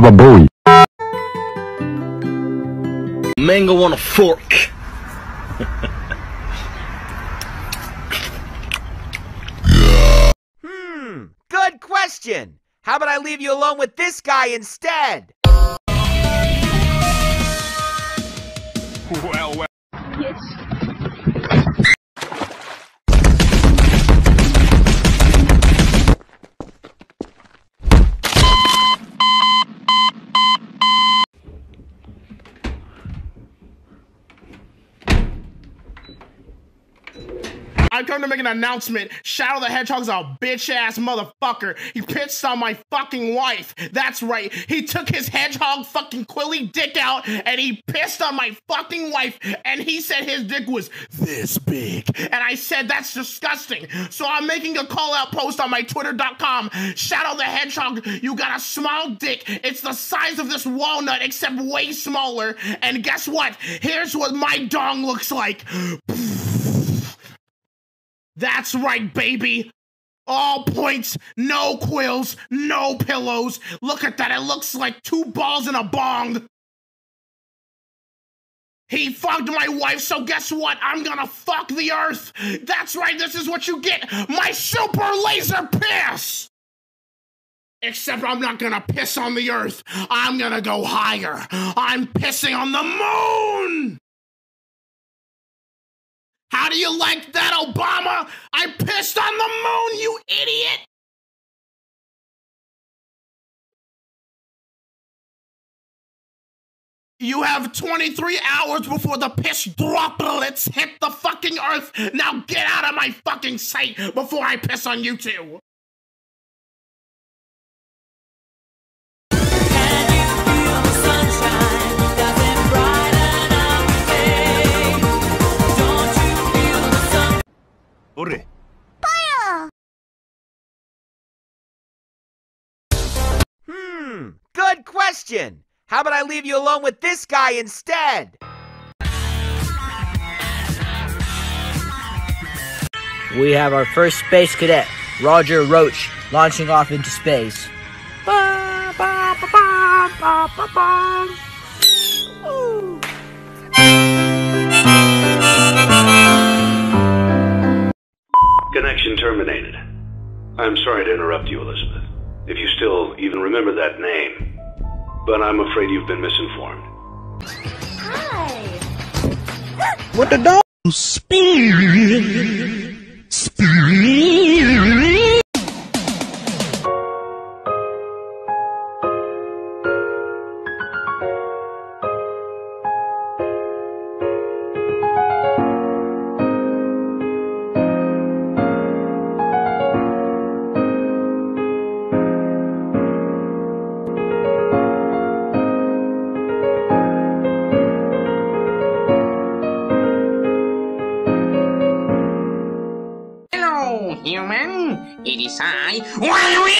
Baba Booey. Mango on a fork. Hmm, good question. How about I leave you alone with this guy instead? Well, well. I come to make an announcement. Shadow the Hedgehog's a bitch ass motherfucker. He pissed on my fucking wife. That's right. He took his hedgehog fucking quilly dick out and he pissed on my fucking wife and he said his dick was this big. And I said that's disgusting. So I'm making a call out post on my twitter.com. Shadow the Hedgehog, you got a small dick. It's the size of this walnut except way smaller. And guess what? Here's what my dong looks like. That's right, baby. All points, no quills, no pillows. Look at that. It looks like two balls in a bong. He fucked my wife, so guess what? I'm gonna fuck the earth. That's right, this is what you get my super laser piss. Except I'm not gonna piss on the earth. I'm gonna go higher. I'm pissing on the moon. How do you like that, Obama? I pissed on the moon, you idiot! You have 23 hours before the piss droplets hit the fucking earth. Now get out of my fucking sight before I piss on you two. Hmm, good question. How about I leave you alone with this guy instead? We have our first space cadet, Roger Roach, launching off into space. Ba, ba, ba, ba, ba, ba, ba. Connection terminated. I'm sorry to interrupt you, Elizabeth. If you still even remember that name. But I'm afraid you've been misinformed. Hi! What the dog? Hello, human. It is I.